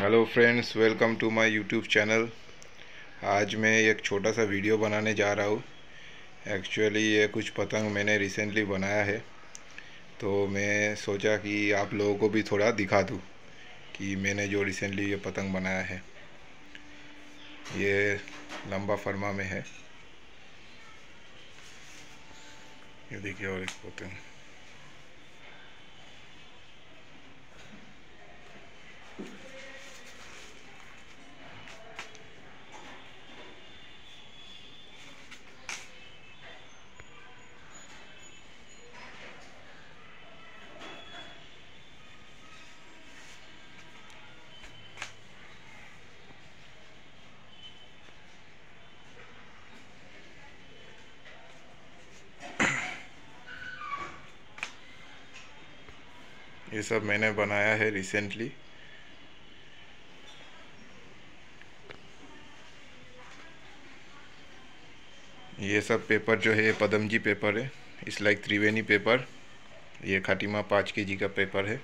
Hello friends welcome to my YouTube channel आज मैं एक छोटा सा वीडियो बनाने जा रहा हूँ। एक्चुअली ये कुछ पतंग मैंने रिसेंटली बनाया है। तो मैं सोचा कि आप लोगों को भी थोड़ा दिखा दूँ कि मैंने जो रिसेंटली ये पतंग बनाया है, ये लंबा फरमा में है। ये देखिए और एक पतंग। ये सब मैंने बनाया है रिसेंटली ये सब पेपर जो है पदमजी पेपर है। इस लाइक त्रिवेणी पेपर ये खाटिमा पाँच के जी का पेपर है।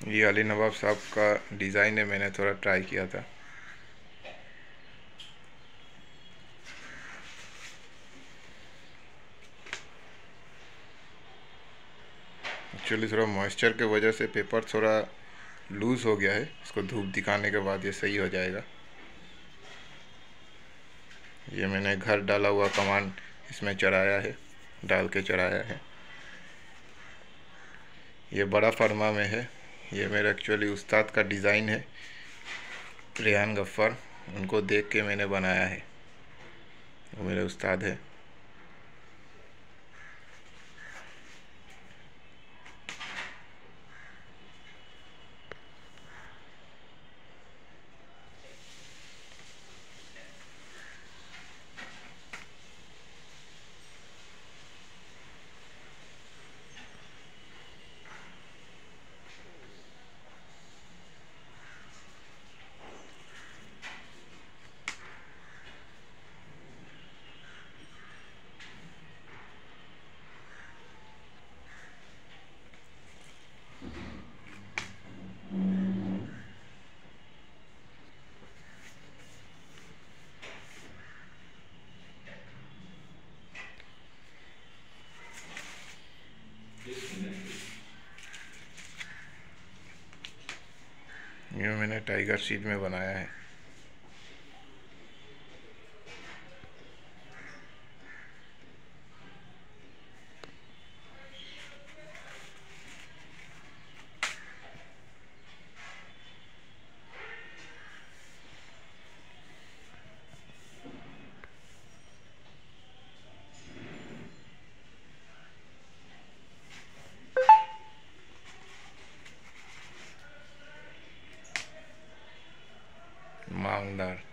ये अली नवाब साहब का डिज़ाइन है, मैंने थोड़ा ट्राई किया था। एक्चुअली थोड़ा मॉइस्चर के वजह से पेपर थोड़ा लूज़ हो गया है। इसको धूप दिखाने के बाद ये सही हो जाएगा। ये मैंने घर डाला हुआ कमान इसमें चढ़ाया है, डाल के चढ़ाया है। ये बड़ा फरमा में है। ये मेरा एक्चुअली उस्ताद का डिज़ाइन है रेहान गफ़्फ़ार। उनको देख के मैंने बनाया है। वो मेरे उस्ताद है। ये मैंने टाइगर सीड में बनाया है। anlar.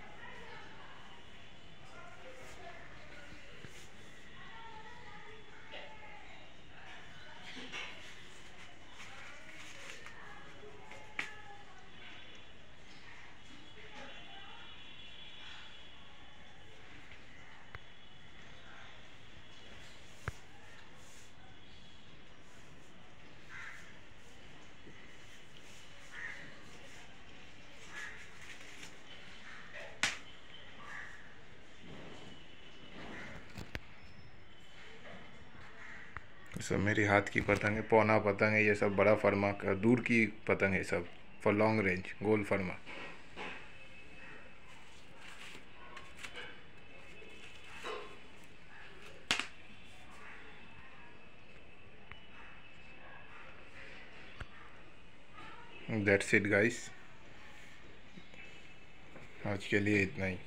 सब मेरी हाथ की पतंग है पौना पतंग है ये सब बड़ा फर्मा दूर की पतंग है सब फॉर लॉन्ग रेंज गोल फर्मा। दैट्स इट गाइस आज के लिए इतना ही।